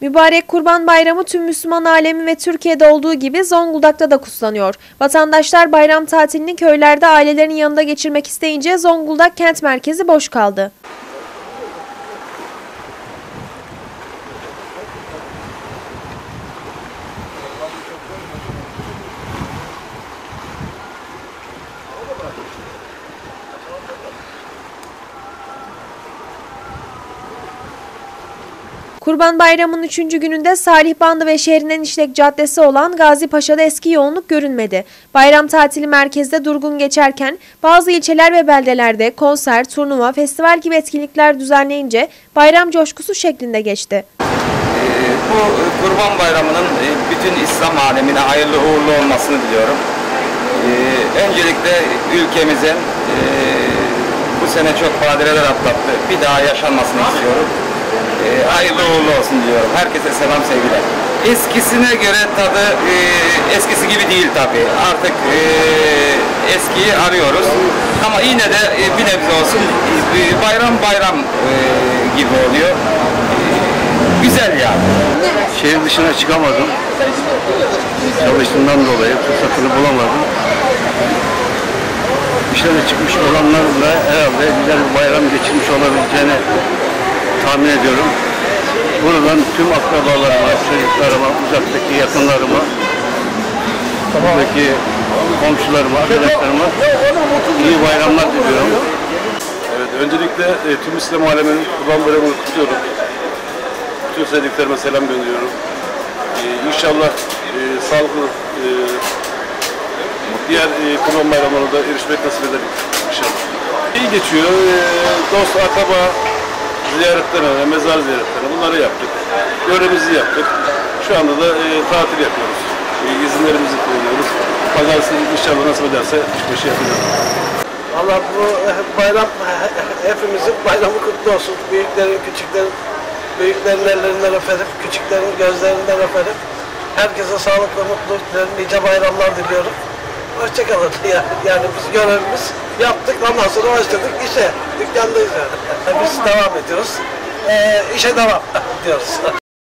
Mübarek Kurban Bayramı tüm Müslüman alemi ve Türkiye'de olduğu gibi Zonguldak'ta da kutlanıyor. Vatandaşlar bayram tatilini köylerde ailelerin yanında geçirmek isteyince Zonguldak kent merkezi boş kaldı. Kurban Bayramı'nın 3. gününde Salih Bandı ve şehrin en işlek caddesi olan Gazi Paşa'da eski yoğunluk görünmedi. Bayram tatili merkezde durgun geçerken bazı ilçeler ve beldelerde konser, turnuva, festival gibi etkinlikler düzenleyince bayram coşkusu şeklinde geçti. Ee, Bu Kurban Bayramı'nın e, bütün İslam alemine hayırlı uğurlu olmasını diliyorum. Ee, Öncelikle ülkemizin e, bu sene çok badireler atlattı. Bir daha yaşanmasını istiyorum. Ee, Hayırlı uğurlu olsun diyorum. Herkese selam sevgiler. Eskisine göre tadı e, eskisi gibi değil tabii. Artık e, eskiyi arıyoruz. Ama yine de e, bir nebze olsun e, bayram bayram e, gibi oluyor. Güzel yani. Şehir dışına çıkamadım. Çalıştığımdan dolayı fırsatını bulamadım. Dışarı çıkmış olanlarla herhalde güzel bir bayram geçirmiş olabileceğini tahmin ediyorum. Buradan tüm akrabalarıma, çocuklarıma, uzaktaki yakınlarıma, buradaki komşularıma, arkadaşlarıma iyi bayramlar diliyorum. Evet, öncelikle e, tüm İslam aleminin Kurban Bayramı'nı kutluyorum. Bütün sevdiklerime selam gönderiyorum. E, inşallah e, sağlıklı e, diğer e, Kurban Bayramı'na da erişmek nasip eder inşallah. İyi geçiyor. E, dost, akraba ziyaretlerine, mezar ziyaretlerine bunları yaptık. Görevimizi yaptık. Şu anda da e, tatil yapıyoruz. E, izinlerimizi kullanıyoruz. Pazartesi inşallah nasip ederse çıkışı yapacağız. Allah bu bayram hepimizin bayramı kutlu olsun. Büyüklerin, küçüklerin, büyüklerin ellerinden öperim, küçüklerin gözlerinden öperim. Herkese sağlık ve mutluluk dilerim. Nice bayramlar diliyorum. Hoşçakalın. Yani, yani biz görevimiz yaptık. Ondan sonra başladık işe. Dükkandayız yani. Biz devam ediyoruz. Ee, işe devam diyoruz.